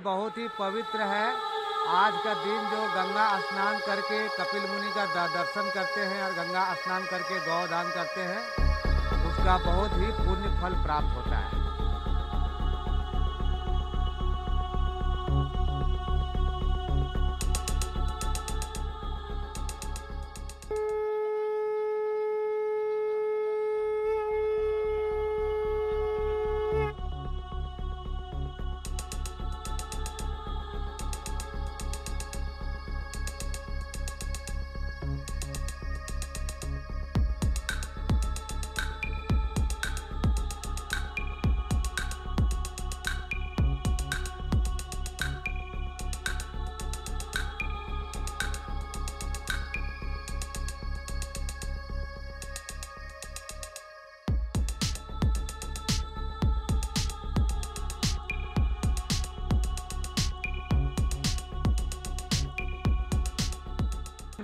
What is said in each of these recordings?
बहुत ही पवित्र है। आज का दिन जो गंगा स्नान करके कपिल मुनि का दर्शन करते हैं और गंगा स्नान करके गौदान करते हैं, उसका बहुत ही पुण्य फल प्राप्त होता है।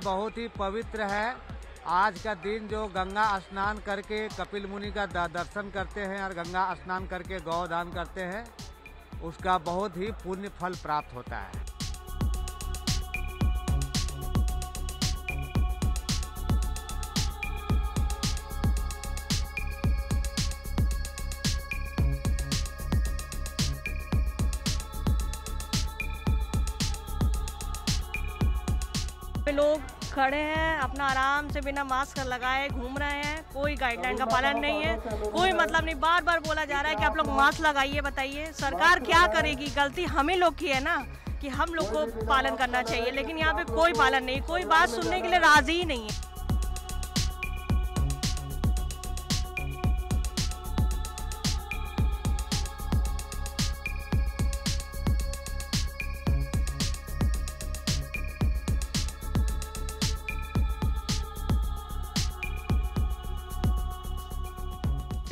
बहुत ही पवित्र है। आज का दिन जो गंगा स्नान करके कपिल मुनि का दर्शन करते हैं और गंगा स्नान करके गौदान करते हैं, उसका बहुत ही पुण्य फल प्राप्त होता है। लोग खड़े हैं, अपना आराम से बिना मास्क लगाए घूम रहे हैं, कोई गाइडलाइन का पालन नहीं है, कोई मतलब नहीं बार बार बोला जा रहा है कि आप लोग मास्क लगाइए, बताइए, सरकार क्या करेगी? गलती हम ही लोग की है ना, कि हम लोग को पालन करना चाहिए, लेकिन यहाँ पे कोई पालन नहीं, कोई बात सुनने के लिए राज़ी ही नहीं है।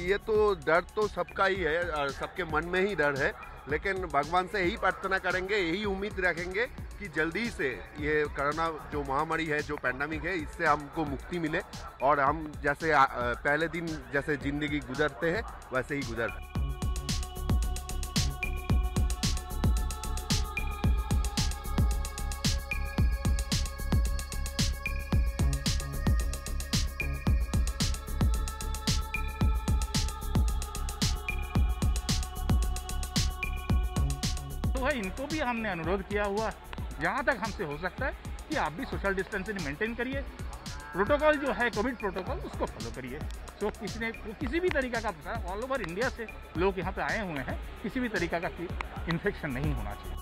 ये तो डर तो सबका ही है और सबके मन में ही डर है, लेकिन भगवान से यही प्रार्थना करेंगे, यही उम्मीद रखेंगे कि जल्दी से ये कोरोना जो महामारी है, जो पैंडमिक है, इससे हमको मुक्ति मिले और हम जैसे पहले दिन जैसे ज़िंदगी गुजरते हैं, वैसे ही गुजर है इनको भी हमने अनुरोध किया हुआ, जहाँ तक हमसे हो सकता है कि आप भी सोशल डिस्टेंसिंग मेंटेन करिए। प्रोटोकॉल जो है कोविड प्रोटोकॉल उसको फॉलो करिए। सो किसी ने किसी भी तरीका का ऑल ओवर इंडिया से लोग यहाँ पे आए हुए हैं, किसी भी तरीका का इन्फेक्शन नहीं होना चाहिए।